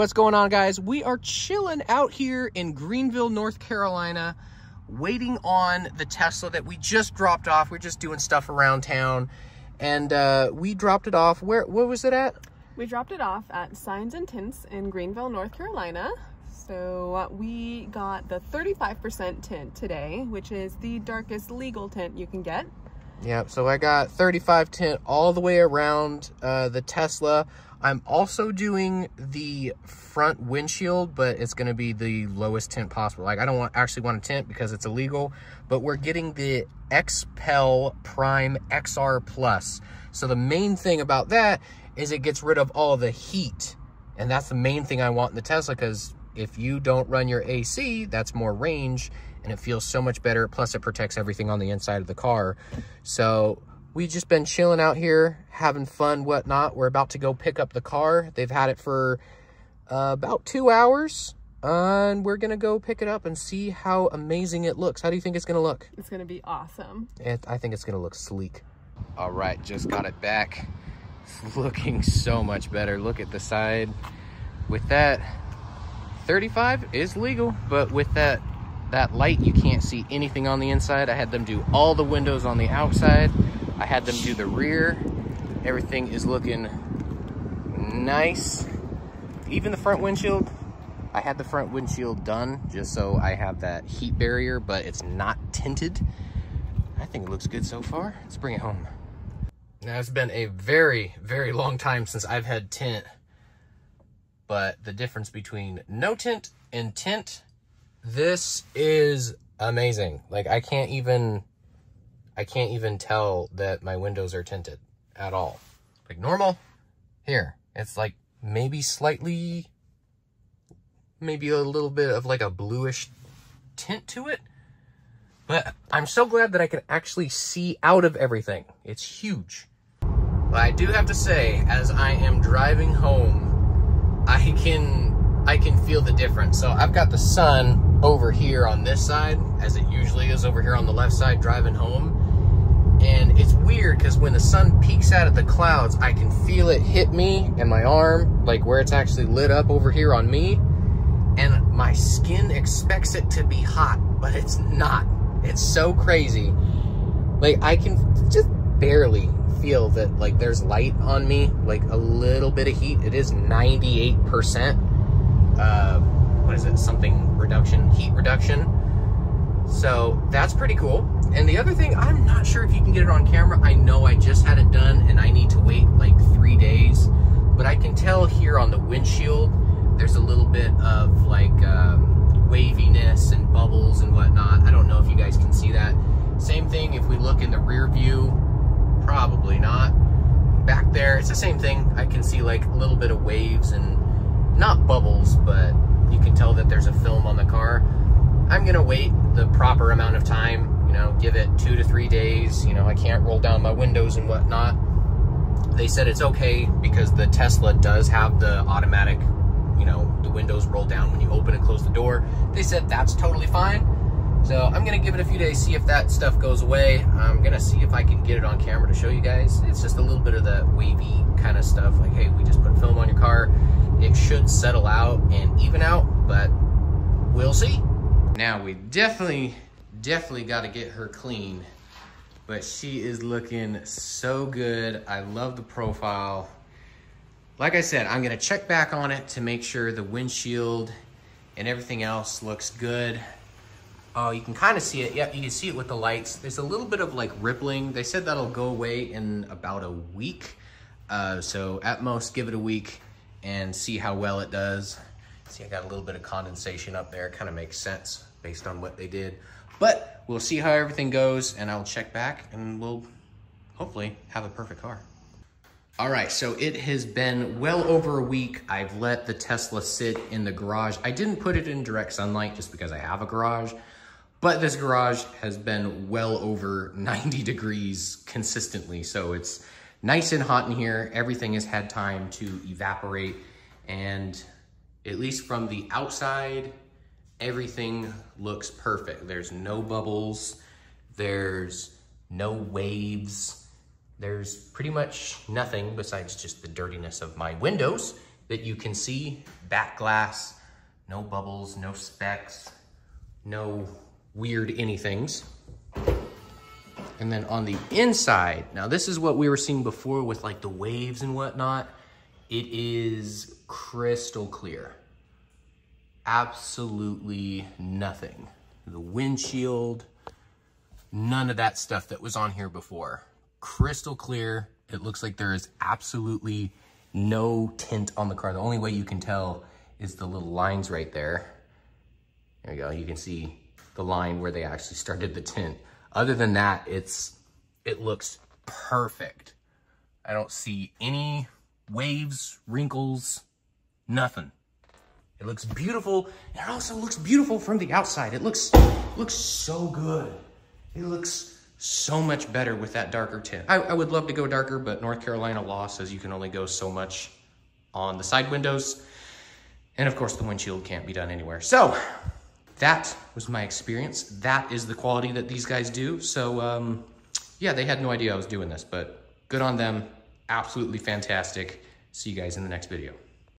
What's going on, guys? We are chilling out here in Greenville, North Carolina, waiting on the Tesla that we just dropped off. We're just doing stuff around town, and uh, we dropped it off. Where? Where was it at? We dropped it off at Signs and Tints in Greenville, North Carolina. So uh, we got the 35% tint today, which is the darkest legal tint you can get. Yeah, so I got 35 tint all the way around uh, the Tesla. I'm also doing the front windshield, but it's going to be the lowest tint possible. Like, I don't want actually want a tint because it's illegal, but we're getting the XPEL Prime XR Plus. So the main thing about that is it gets rid of all the heat. And that's the main thing I want in the Tesla because if you don't run your AC, that's more range and it feels so much better. Plus it protects everything on the inside of the car. So we just been chilling out here, having fun, whatnot. We're about to go pick up the car. They've had it for uh, about two hours. Uh, and we're going to go pick it up and see how amazing it looks. How do you think it's going to look? It's going to be awesome. It, I think it's going to look sleek. All right, just got it back. It's looking so much better. Look at the side. With that, 35 is legal, but with that that light, you can't see anything on the inside. I had them do all the windows on the outside. I had them do the rear. Everything is looking nice. Even the front windshield, I had the front windshield done just so I have that heat barrier, but it's not tinted. I think it looks good so far. Let's bring it home. Now, it's been a very, very long time since I've had tint, but the difference between no tint and tint, this is amazing. Like, I can't even, I can't even tell that my windows are tinted at all. Like normal, here, it's like maybe slightly, maybe a little bit of like a bluish tint to it. But I'm so glad that I can actually see out of everything. It's huge. But I do have to say, as I am driving home, I can I can feel the difference. So I've got the sun over here on this side, as it usually is over here on the left side driving home. And it's weird because when the sun peeks out of the clouds, I can feel it hit me and my arm, like where it's actually lit up over here on me. And my skin expects it to be hot, but it's not. It's so crazy. Like I can just barely feel that like there's light on me, like a little bit of heat. It is 98%. Uh, what is it? Something reduction, heat reduction. So that's pretty cool. And the other thing, I'm not sure if you can get it on camera. I know I just had it done and I need to wait like three days, but I can tell here on the windshield, there's a little bit of like um, waviness and bubbles and whatnot. I don't know if you guys can see that. Same thing if we look in the rear view, probably not. Back there, it's the same thing. I can see like a little bit of waves and not bubbles, but you can tell that there's a film on the car. I'm gonna wait the proper amount of time, you know, give it two to three days. You know, I can't roll down my windows and whatnot. They said it's okay because the Tesla does have the automatic, you know, the windows roll down when you open and close the door. They said that's totally fine. So I'm gonna give it a few days, see if that stuff goes away. I'm gonna see if I can get it on camera to show you guys. It's just a little bit of the wavy kind of stuff. Like, hey, we just put film on your car. It should settle out and even out, but we'll see. Now we definitely, definitely got to get her clean, but she is looking so good. I love the profile. Like I said, I'm gonna check back on it to make sure the windshield and everything else looks good. Oh, you can kind of see it. Yep, you can see it with the lights. There's a little bit of like rippling. They said that'll go away in about a week. Uh, so at most, give it a week and see how well it does. See, I got a little bit of condensation up there. Kind of makes sense based on what they did. But we'll see how everything goes and I'll check back and we'll hopefully have a perfect car. All right, so it has been well over a week. I've let the Tesla sit in the garage. I didn't put it in direct sunlight just because I have a garage, but this garage has been well over 90 degrees consistently. So it's nice and hot in here. Everything has had time to evaporate. And at least from the outside, everything looks perfect. There's no bubbles. There's no waves. There's pretty much nothing besides just the dirtiness of my windows that you can see back glass, no bubbles, no specks, no weird anythings. And then on the inside, now this is what we were seeing before with like the waves and whatnot. It is crystal clear. Absolutely nothing. The windshield, none of that stuff that was on here before. Crystal clear. It looks like there is absolutely no tint on the car. The only way you can tell is the little lines right there. There you go. You can see the line where they actually started the tint. Other than that, it's it looks perfect. I don't see any waves, wrinkles, nothing. It looks beautiful. It also looks beautiful from the outside. It looks looks so good. It looks so much better with that darker tint. I, I would love to go darker, but North Carolina law says you can only go so much on the side windows. And of course, the windshield can't be done anywhere. So that was my experience. That is the quality that these guys do. So um, yeah, they had no idea I was doing this, but good on them. Absolutely fantastic. See you guys in the next video.